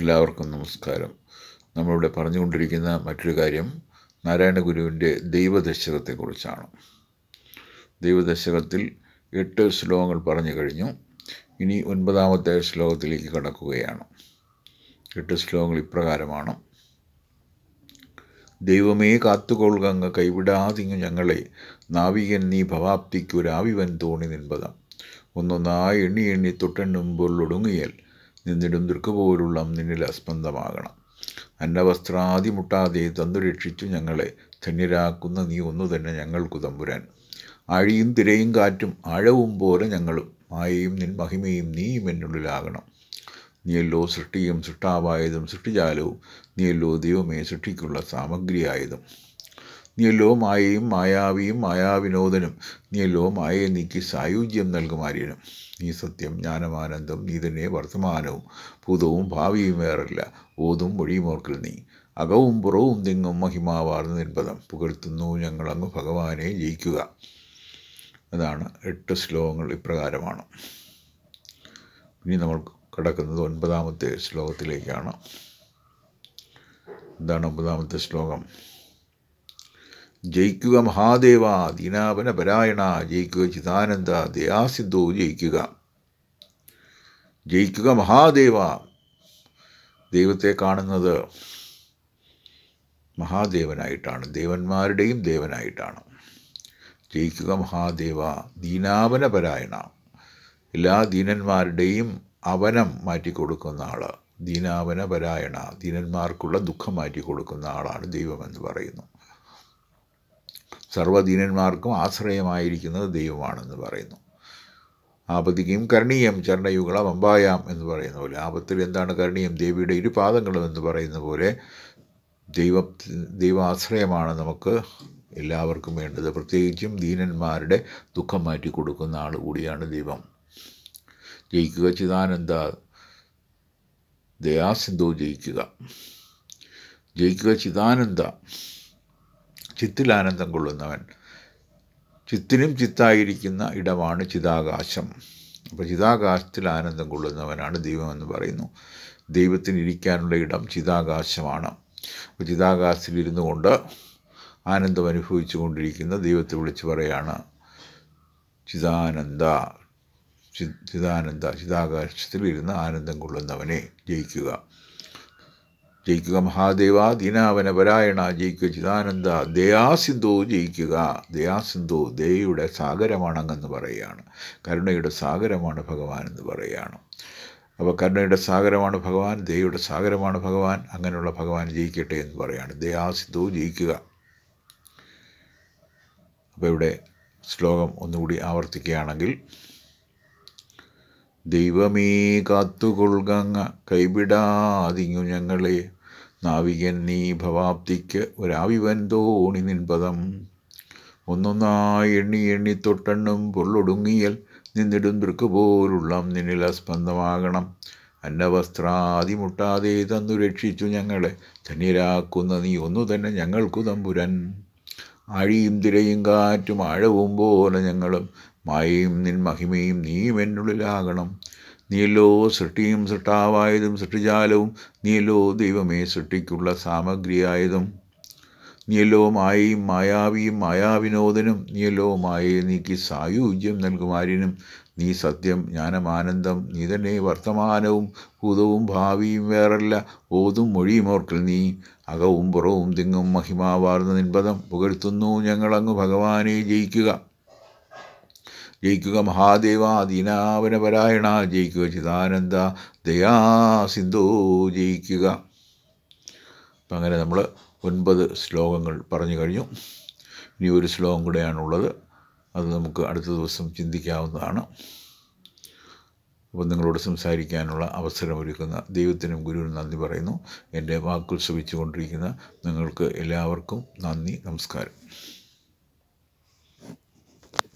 എല്ലാവർക്കും നമസ്കാരം. നമ്മളിവിടെ പറഞ്ഞുകൊണ്ടിരിക്കുന്ന മറ്റൊരു കാര്യം നാരായണ ഗുരുവിന്റെ ദൈവദശകത്തെക്കുറിച്ചാണ്. ദൈവദശകത്തിൽ എട്ട് ശ്ലോകങ്ങൾ പറഞ്ഞു കഴിഞ്ഞു. ഇനി ഒൻപതാമത്തെ ശ്ലോകത്തിലേക്ക് കടക്കുകയാണ്. എട്ട് ശ്ലോകങ്ങൾ ഇപ്രകാരമാണ്. ദൈവമേ കാത്തുകൊള്ളുകങ്ങ് കൈവിടാതിങ്ങു ഞങ്ങളെ. നാവികൻ നീ ഭവാപ്തിക്കൊരാവിവൻ തോണി നിൻപതം ഒന്നൊന്നായി എണ്ണി എണ്ണി തൊട്ടെണ്ണുമ്പോൾ ഒടുങ്ങിയൽ. നിന്നിടും ദൃക്കുപോലുള്ള നിന്നിൽ അസ്പന്ദമാകണം. അന്നവസ്ത്രാദി മുട്ടാതെ തന്നു രക്ഷിച്ചു ഞങ്ങളെ. ധന്യരാക്കുന്ന നീ ഒന്നു തന്നെ ഞങ്ങൾക്കു തമ്പുരാൻ. ആഴിയും തിരയും കാറ്റും ആഴവും പോലെ ഞങ്ങളും. മായയും നിൻ മഹിമയും നീയും എന്നുള്ളിലാകണം നീയല്ലോ സൃഷ്ടിയും സൃഷ്ടാവായതും സൃഷ്ടിജാലവും. നീയല്ലോ ദൈവമേ സൃഷ്ടിക്കുള്ള സാമഗ്രിയായതും. നീയല്ലോ മായയും മായാവിയും മായാവിനോദനും. നീയല്ലോ മായയെ നീക്കി സായുജ്യം നൽകുമാര്യനും. നീ സത്യം ജ്ഞാനമാനന്ദം നീ തന്നെ വർത്തമാനവും. ഭൂതവും ഭാവിയും വേറല്ല ഓതും മൊഴിയുമോർക്കൽ നീ. അകവും പുറവും തിങ്ങും മഹിമാവാർന്ന നിൻപദം പുകഴ്ത്തുന്നു ഞങ്ങളങ്ങ് ഭഗവാനെ ജയിക്കുക. അതാണ് എട്ട് ശ്ലോകങ്ങൾ ഇപ്രകാരമാണ്. ഇനി നമ്മൾ കിടക്കുന്നത് ഒൻപതാമത്തെ ശ്ലോകത്തിലേക്കാണ്. എന്താണ് ഒമ്പതാമത്തെ ശ്ലോകം. ജയിക്കുക മഹാദേവ ദീനാപന പരായണ ജയിക്കുക ചിദാനന്ദ ദയാസിദ്ധു ജയിക്കുക. ജയിക്കുക മഹാദേവ. ദൈവത്തെ കാണുന്നത് മഹാദേവനായിട്ടാണ്. ദേവന്മാരുടെയും ദേവനായിട്ടാണ്. ജയിക്കുക മഹാദേവ ദീനാപന പരായണ. എല്ലാ ദീനന്മാരുടെയും അവനം മാറ്റിക്കൊടുക്കുന്ന ആൾ ദീനാവന പരായണ. ദീനന്മാർക്കുള്ള ദുഃഖം മാറ്റി കൊടുക്കുന്ന ആളാണ് ദൈവമെന്ന് പറയുന്നു. സർവദീനന്മാർക്കും ആശ്രയമായിരിക്കുന്നത് ദൈവമാണെന്ന് പറയുന്നു. ആപത്തിക്കും കരണീയം ചരണയുഗളം അമ്പായാം എന്ന് പറയുന്ന പോലെ ആപത്തിൽ എന്താണ് കരണീയം ദേവിയുടെ ഇരുപാദങ്ങളും എന്ന് പറയുന്ന പോലെ ദൈവ ദൈവാശ്രയമാണ് നമുക്ക് എല്ലാവർക്കും വേണ്ടത്. പ്രത്യേകിച്ചും ദീനന്മാരുടെ ദുഃഖം മാറ്റി കൊടുക്കുന്ന ആൾ കൂടിയാണ് ദൈവം. ജയിക്കുക ചിദാനന്ദ ദയാസിന്ധു ജയിക്കുക. ജയിക്കുക ചിദാനന്ദ. ചിത്തിൽ ആനന്ദം കൊള്ളുന്നവൻ. ചിത്തിനും ചിത്തായിരിക്കുന്ന ഇടമാണ് ചിതാകാശം. അപ്പോൾ ചിതാകാശത്തിൽ ആനന്ദം കൊള്ളുന്നവനാണ് ദൈവമെന്ന് പറയുന്നു. ദൈവത്തിന് ഇരിക്കാനുള്ള ഇടം ചിതാകാശമാണ്. അപ്പോൾ ചിതാകാശത്തിലിരുന്നു കൊണ്ട് ആനന്ദം അനുഭവിച്ചു കൊണ്ടിരിക്കുന്ന ദൈവത്തെ വിളിച്ച് പറയാണ് ചിദാനന്ദ ചിദാനന്ദ ചിതാകാശത്തിൽ ഇരുന്ന് ആനന്ദം കൊള്ളുന്നവനെ ജയിക്കുക. ജയിക്കുക മഹാദേവ ദീനാവന പരായണ ജയിക്കുക ചിദാനന്ദ ദയാസിന്ധു ജയിക്കുക. ദയാസിന്ധു ദയയുടെ സാഗരമാണങ്ങെന്ന് പറയുകയാണ് കരുണയുടെ സാഗരമാണ് ഭഗവാൻ എന്ന് പറയുകയാണ് അപ്പോൾ കരുണയുടെ സാഗരമാണ് ഭഗവാൻ ദയയുടെ സാഗരമാണ് ഭഗവാൻ അങ്ങനെയുള്ള ഭഗവാൻ ജയിക്കട്ടെ എന്ന് പറയുകയാണ് ദയാസിന്ധു ജയിക്കുക. അപ്പോൾ ഇവിടെ ശ്ലോകം ഒന്നുകൂടി ആവർത്തിക്കുകയാണെങ്കിൽ ദൈവമേ കാത്തുകൊള്ളുക കൈവിടാതിങ്ങു ഞങ്ങളെ. നാവികൻ നീ ഭവാപ്തിക്ക് ഒരാവിവൻ തോണി നിൻപദം. ഒന്നൊന്നായി എണ്ണി എണ്ണി തൊട്ടെണ്ണും പൊള്ളൊടുങ്ങിയൽ നിന്നിടും ദൃക്ക് പോലുള്ള നിന്നിൽ സ്പന്ദമാകണം അന്നവസ്ത്രാദി മുട്ടാതെ തന്നു രക്ഷിച്ചു ഞങ്ങളെ. ധന്യരാക്കുന്ന നീ ഒന്നു തന്നെ ഞങ്ങൾക്കു തമ്പുരൻ. ആഴിയും തിരയും കാറ്റും ആഴവും പോലെ ഞങ്ങളും മായയും നിൻ മഹിമയും നീയും എന്നുള്ളിലാകണം നീയല്ലോ സൃഷ്ടിയും സൃഷ്ടാവായതും സൃഷ്ടിജാലവും നീയല്ലോ ദൈവമേ സൃഷ്ടിക്കുള്ള സാമഗ്രിയായതും. നീയല്ലോ മായയും മായാവിയും മായാവിനോദനും നീയല്ലോ മായയെ നീക്കി സായുജ്യം നൽകുമാരിനും. നീ സത്യം ജ്ഞാനമാനന്ദം നീ തന്നെ വർത്തമാനവും ഭൂതവും ഭാവിയും വേറല്ല ഓതും മൊഴിയും ഓർക്കൽ നീ. അകവും പുറവും തിങ്ങും മഹിമാവാർന്ന നിൻപദം പുകഴ്ത്തുന്നു ഞങ്ങളങ്ങ് ഭഗവാനെ ജയിക്കുക. ജയിക്കുക മഹാദേവ ദീനാവനപരായണ ജയിക്കുക ചിദാനന്ദ ദയാ സിന്ധു ജയിക്കുക. അപ്പം അങ്ങനെ നമ്മൾ ഒൻപത് ശ്ലോകങ്ങൾ പറഞ്ഞു കഴിഞ്ഞു. ഇനി ഒരു ശ്ലോകം കൂടെയാണുള്ളത്. അത് നമുക്ക് അടുത്ത ദിവസം ചിന്തിക്കാവുന്നതാണ്. അപ്പോൾ നിങ്ങളോട് സംസാരിക്കാനുള്ള അവസരമൊരുക്കുന്ന ദൈവത്തിനും ഗുരുവിനും നന്ദി പറയുന്നു. എന്റെ വാക്കുകൾ ശ്രമിച്ചുകൊണ്ടിരിക്കുന്ന നിങ്ങൾക്ക് എല്ലാവർക്കും നന്ദി നമസ്കാരം.